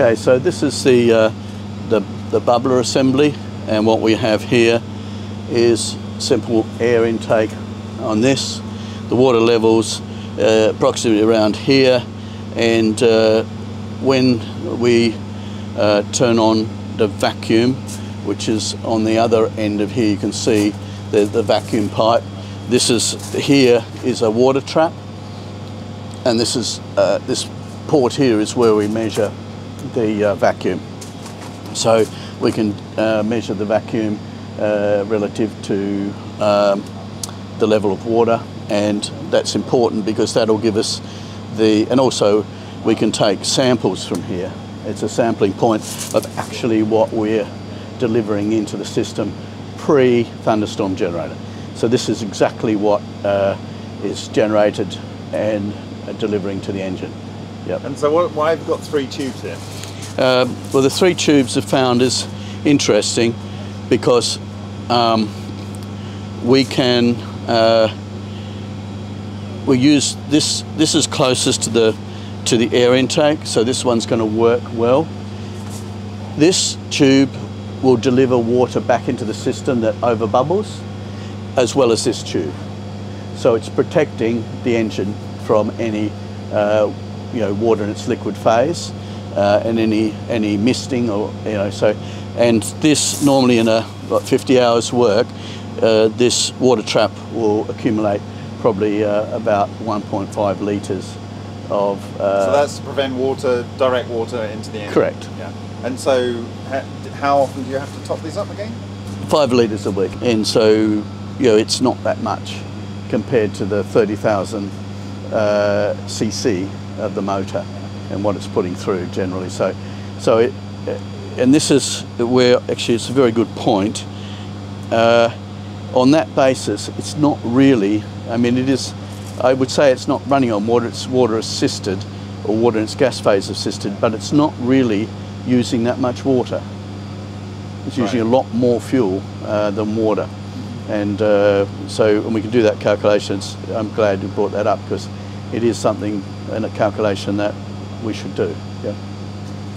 Okay, so this is the, uh, the, the bubbler assembly and what we have here is simple air intake on this. The water levels uh, approximately around here and uh, when we uh, turn on the vacuum which is on the other end of here you can see the, the vacuum pipe. This is here is a water trap and this is uh, this port here is where we measure the uh, vacuum. So we can uh, measure the vacuum uh, relative to um, the level of water and that's important because that'll give us the, and also we can take samples from here. It's a sampling point of actually what we're delivering into the system pre-thunderstorm generator. So this is exactly what uh, is generated and delivering to the engine. Yep. And so what, why have you got three tubes here? Um, well, the three tubes are found is interesting because um, we can uh, we use this. This is closest to the to the air intake, so this one's going to work well. This tube will deliver water back into the system that over bubbles, as well as this tube. So it's protecting the engine from any uh, you know water in its liquid phase uh, and any any misting or you know so and this normally in a what, 50 hours work uh, this water trap will accumulate probably uh, about 1.5 litres of uh, so that's to prevent water direct water into the engine correct. Yeah. And so how often do you have to top these up again? Five litres a week and so you know it's not that much compared to the 30,000 uh, cc of the motor and what it's putting through generally. So, so it, and this is where actually it's a very good point. Uh, on that basis, it's not really. I mean, it is. I would say it's not running on water. It's water assisted, or water and its gas phase assisted, but it's not really using that much water. It's using right. a lot more fuel uh, than water, and uh, so and we can do that calculations. I'm glad you brought that up because it is something in a calculation that we should do. Yeah.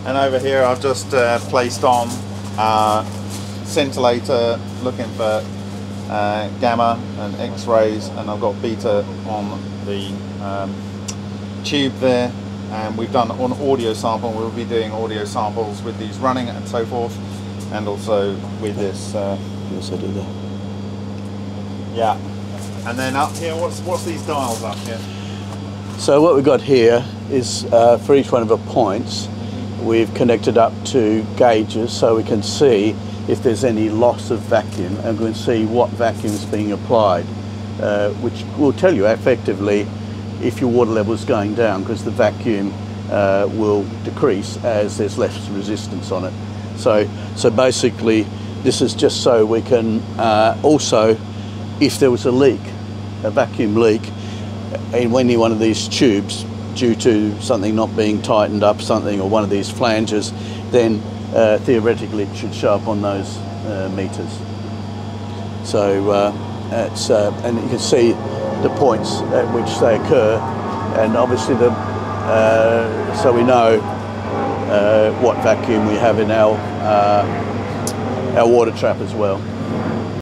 And over here I've just uh, placed on uh, scintillator looking for uh, gamma and x-rays and I've got beta on the um, tube there and we've done an audio sample we'll be doing audio samples with these running and so forth and also with this uh, yes I do that yeah and then up here what's what's these dials up here so what we've got here is uh, for each one of the points, we've connected up to gauges so we can see if there's any loss of vacuum and we can see what vacuum is being applied, uh, which will tell you effectively if your water level is going down because the vacuum uh, will decrease as there's less resistance on it. So, so basically this is just so we can uh, also, if there was a leak, a vacuum leak, in any one of these tubes due to something not being tightened up, something or one of these flanges, then uh, theoretically it should show up on those uh, meters. So uh, it's, uh, and you can see the points at which they occur, and obviously the uh, so we know uh, what vacuum we have in our our water trap as well.